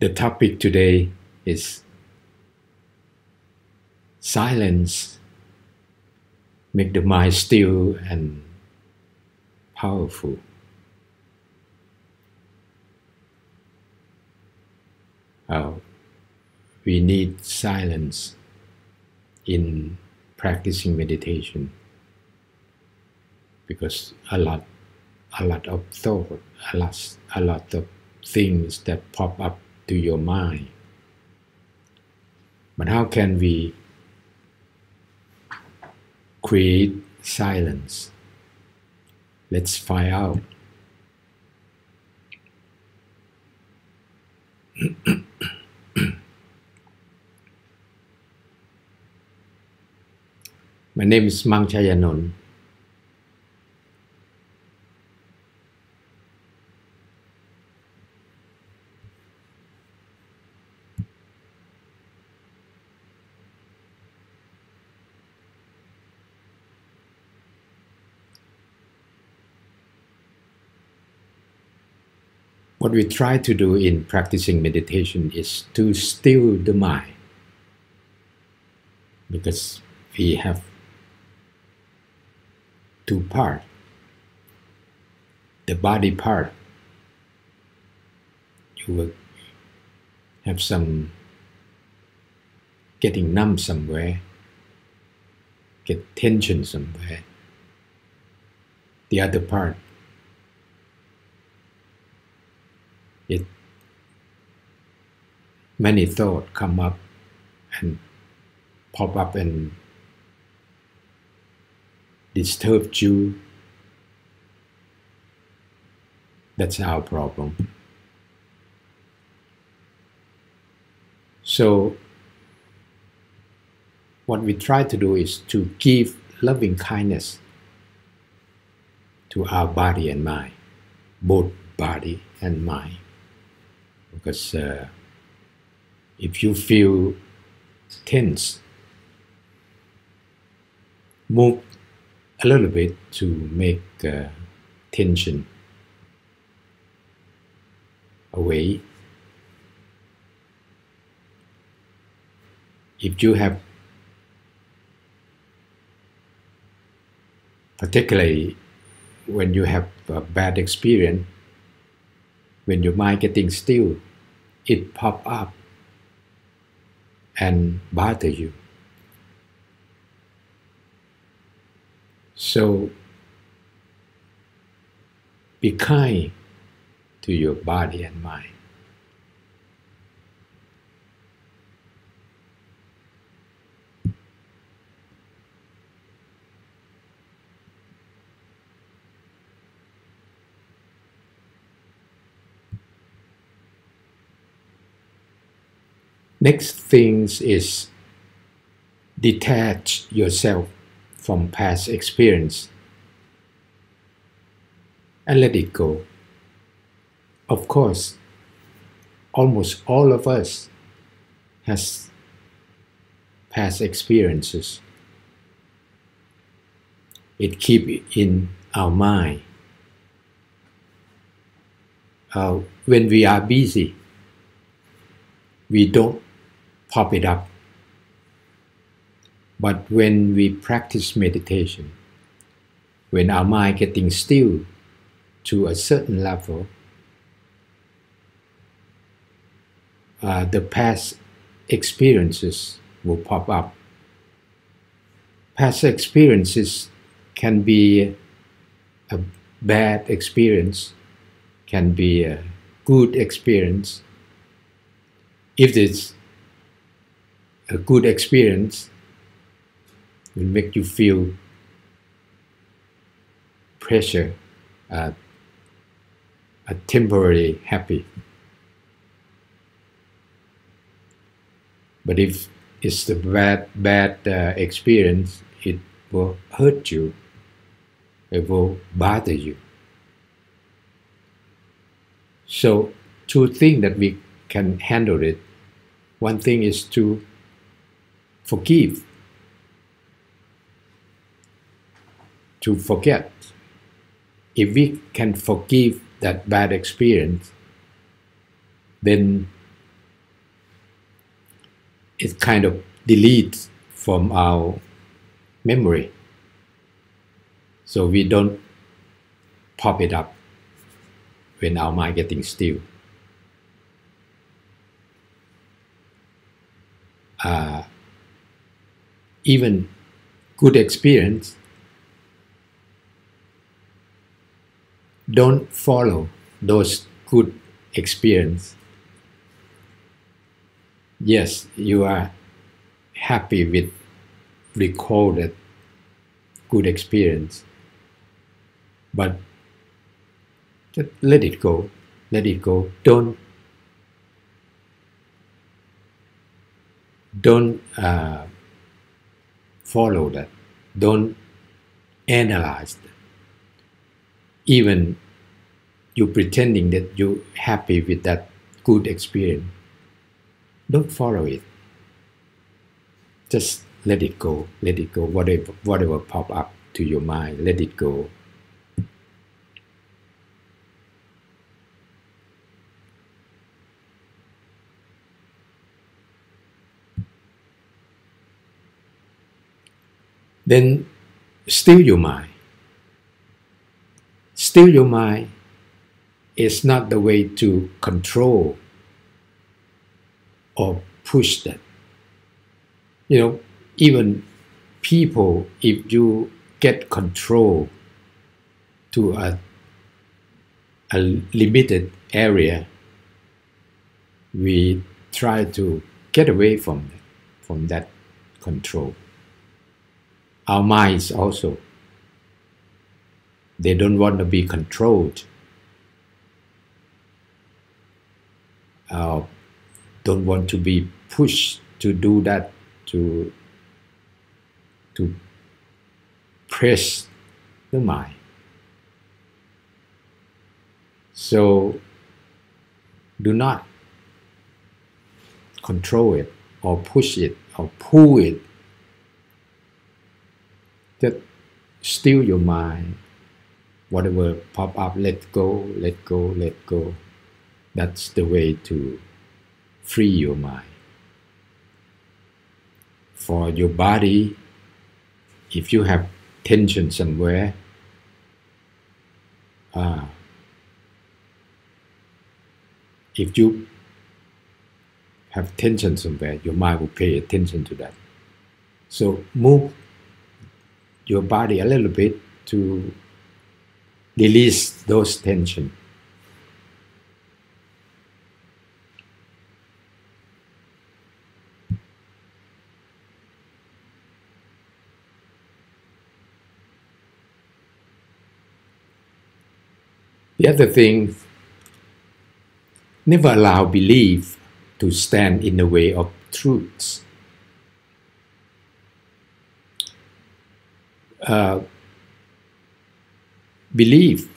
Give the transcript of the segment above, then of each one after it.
The topic today is silence make the mind still and powerful. How we need silence in practicing meditation because a lot a lot of thought a lot a lot of things that pop up to your mind. But how can we create silence? Let's find out. My name is Monk Chayanon. What we try to do in practicing meditation is to still the mind. Because we have two parts the body part you will have some getting numb somewhere get tension somewhere. The other part it many thoughts come up and pop up and disturb you, that's our problem. So, what we try to do is to give loving kindness to our body and mind, both body and mind. Because uh, if you feel tense, move a little bit to make uh, tension away. If you have particularly when you have a bad experience, when your mind getting still, it pop up and bother you. So be kind to your body and mind. Next things is detach yourself from past experience and let it go. Of course, almost all of us has past experiences. It keep in our mind. Uh, when we are busy, we don't pop it up but when we practice meditation, when our mind getting still to a certain level, uh, the past experiences will pop up. Past experiences can be a bad experience, can be a good experience. If it's a good experience, will make you feel pressure, uh, a temporary happy. But if it's the bad bad uh, experience, it will hurt you. It will bother you. So, two things that we can handle it. One thing is to forgive to forget. If we can forgive that bad experience, then it kind of deletes from our memory. So we don't pop it up when our mind getting still. Uh, even good experience don't follow those good experience. Yes you are happy with recorded good experience but let it go let it go. Don't don't uh, follow that don't analyze even you pretending that you're happy with that good experience don't follow it. Just let it go let it go whatever whatever pop up to your mind let it go then still your mind still your mind is not the way to control or push them. You know, even people, if you get control to a, a limited area, we try to get away from from that control. Our minds also, they don't want to be controlled. Uh, don't want to be pushed to do that to to press the mind so do not control it or push it or pull it just still your mind whatever pop up let go let go let go that's the way to free your mind. For your body, if you have tension somewhere, uh, if you have tension somewhere, your mind will pay attention to that. So move your body a little bit to release those tension. The other thing, never allow belief to stand in the way of truths. Uh, belief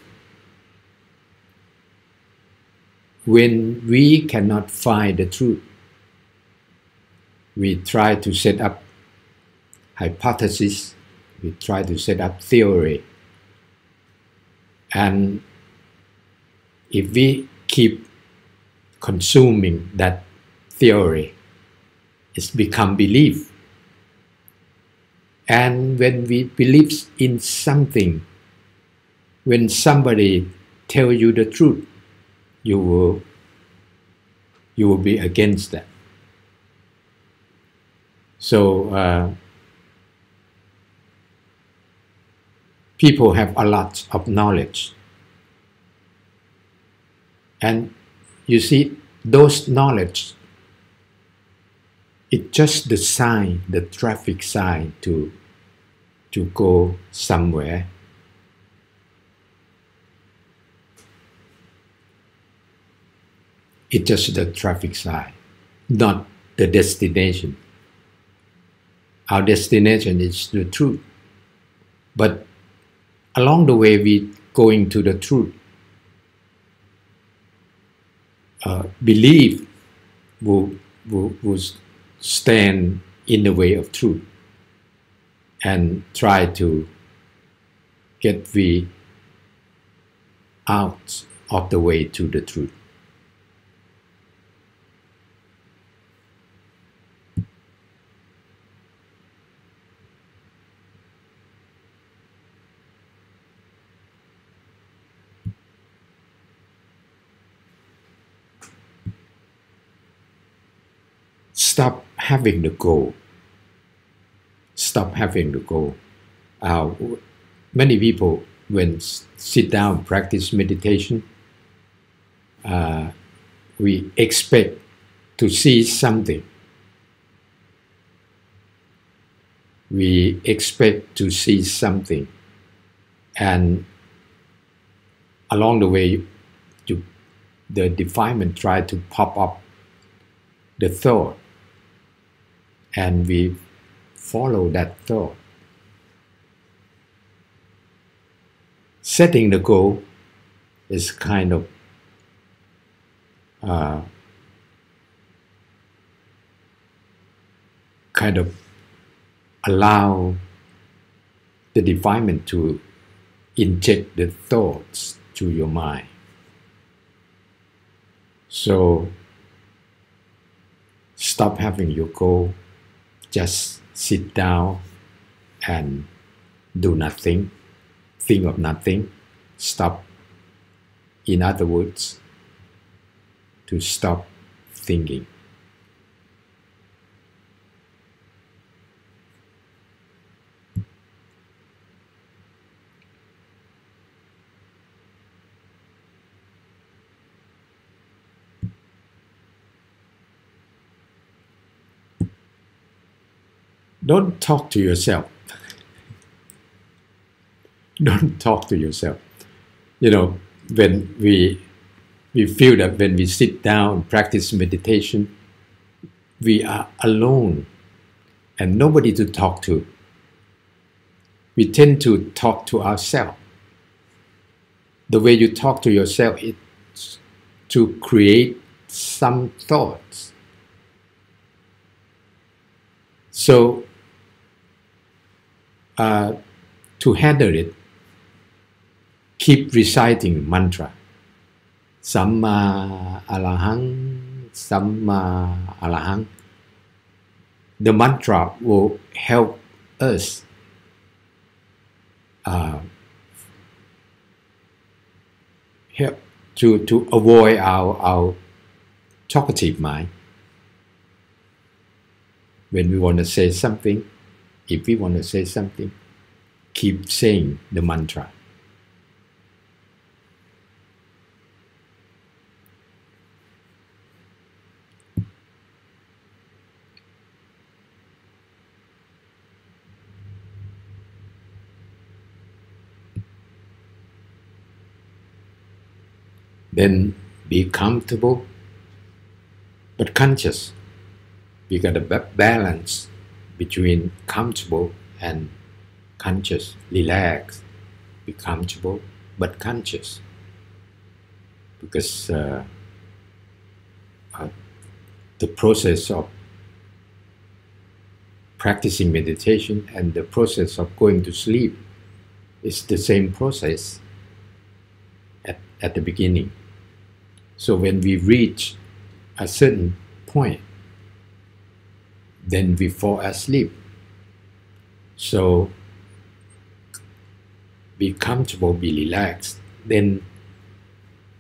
when we cannot find the truth. We try to set up hypothesis. We try to set up theory. And if we keep consuming that theory, it's become belief. And when we believe in something, when somebody tell you the truth, you will you will be against that. So uh, people have a lot of knowledge and you see, those knowledge, it's just the sign, the traffic sign to, to go somewhere. It's just the traffic sign, not the destination. Our destination is the truth. But along the way, we going to the truth uh, belief will, will, will stand in the way of truth and try to get the out of the way to the truth. Stop having the goal Stop having to go. Uh, many people, when sit down practice meditation, uh, we expect to see something. We expect to see something, and along the way, you, the defilement try to pop up the thought, and we follow that thought. Setting the goal is kind of uh, kind of allow the defilement to inject the thoughts to your mind. So stop having your goal, just sit down and do nothing, think of nothing, stop. In other words, to stop thinking. Don't talk to yourself. Don't talk to yourself. You know, when we we feel that when we sit down and practice meditation, we are alone and nobody to talk to. We tend to talk to ourselves. The way you talk to yourself is to create some thoughts. So, uh, to handle it, keep reciting mantra Samma Arahang, Samma Arahang. The mantra will help us uh, help to, to avoid our, our talkative mind. When we want to say something, if we want to say something, keep saying the mantra. Then be comfortable but conscious. We got a balance between comfortable and conscious. Relax, be comfortable but conscious. Because uh, uh, the process of practicing meditation and the process of going to sleep is the same process at, at the beginning. So when we reach a certain point, then we fall asleep. So be comfortable, be relaxed. Then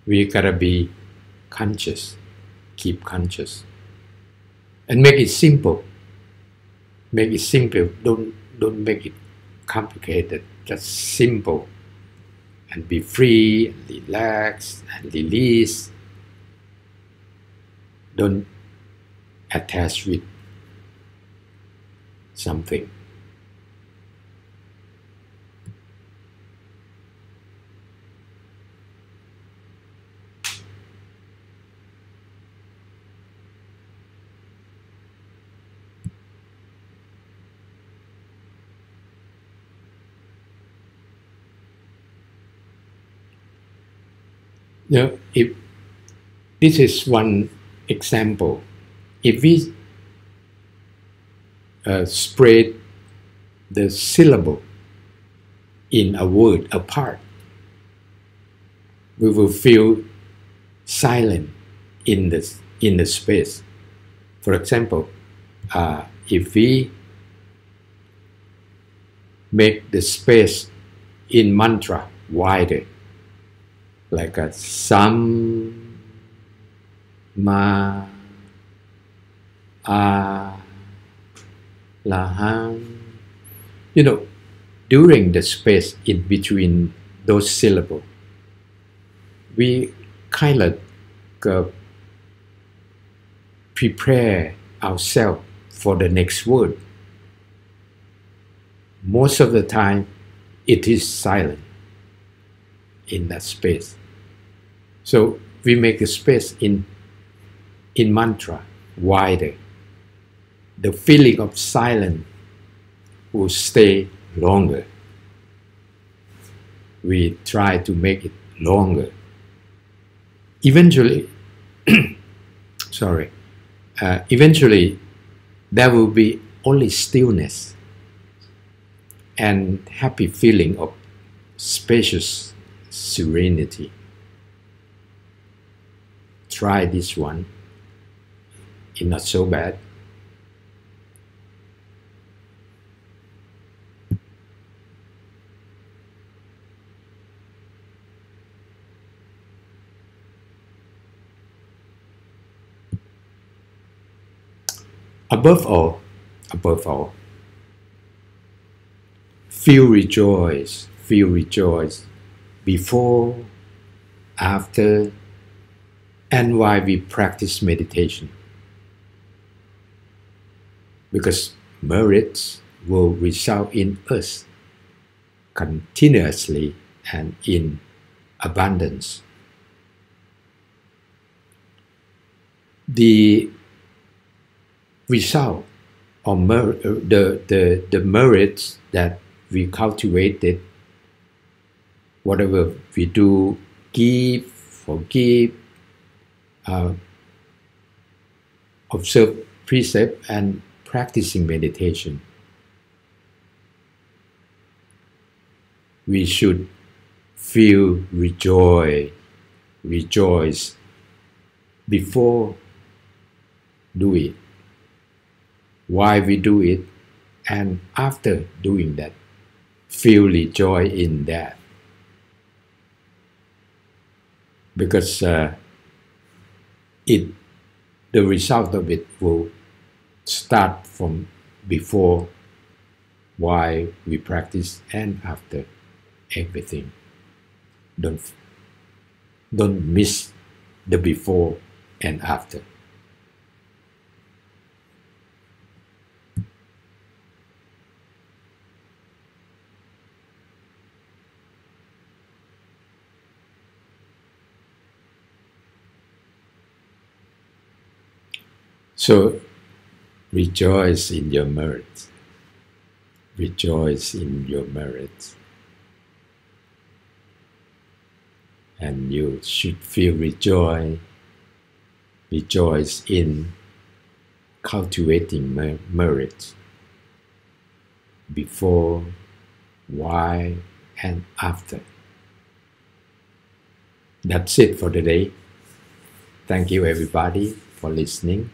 we gotta be conscious, keep conscious, and make it simple. Make it simple. Don't don't make it complicated. Just simple, and be free, and relax, and release don't attach with something. Now, if this is one example, if we uh, spread the syllable in a word apart, we will feel silent in the, in the space. For example, uh, if we make the space in mantra wider, like a sam ma ah, lahang. You know, during the space in between those syllables, we kind of uh, prepare ourselves for the next word. Most of the time, it is silent in that space. So we make a space in in mantra wider. The feeling of silence will stay longer. We try to make it longer. Eventually, sorry, uh, eventually there will be only stillness and happy feeling of spacious serenity. Try this one. It's not so bad. Above all, above all, feel rejoice, feel rejoice before, after, and while we practice meditation. Because merits will result in us continuously and in abundance. The result or mer- the, the, the merits that we cultivated, whatever we do, give, forgive, uh, observe precept, and practicing meditation. We should feel rejoice, rejoice before do it, why we do it, and after doing that, feel the joy in that. Because uh, it, the result of it will start from before, why we practice, and after everything. Don't, don't miss the before and after. So rejoice in your merit. Rejoice in your merit. And you should feel rejoice, rejoice in cultivating mer- merit before, while, and after. That's it for today. Thank you, everybody, for listening.